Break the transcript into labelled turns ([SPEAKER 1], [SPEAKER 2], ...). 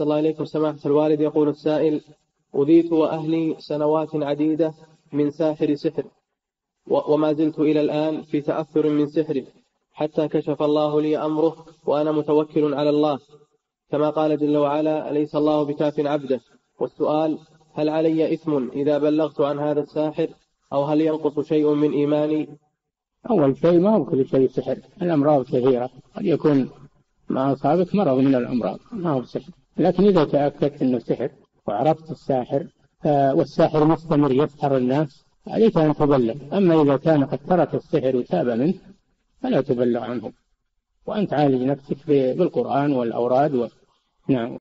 [SPEAKER 1] صلى الله عليكم سماحة الوالد. يقول السائل أذيت وأهلي سنوات عديدة من ساحر سحر وما زلت إلى الآن في تأثر من سحره حتى كشف الله لي أمره وأنا متوكل على الله. كما قال جل وعلا أليس الله بكاف عبده؟ والسؤال هل علي إثم إذا بلغت عن هذا الساحر أو هل ينقص شيء من إيماني؟
[SPEAKER 2] أول شيء ما هو كل شيء سحر الأمراض كثيرة قد يكون ما أصابك مرض من الأمراض ما هو سحر لكن إذا تأكدت أنه سحر وعرفت الساحر والساحر مستمر يسحر الناس عليك أن تبلغ. أما إذا كان قد ترك السحر وتاب منه فلا تبلغ عنه. وأن تعالج نفسك بالقرآن والأوراد و... نعم.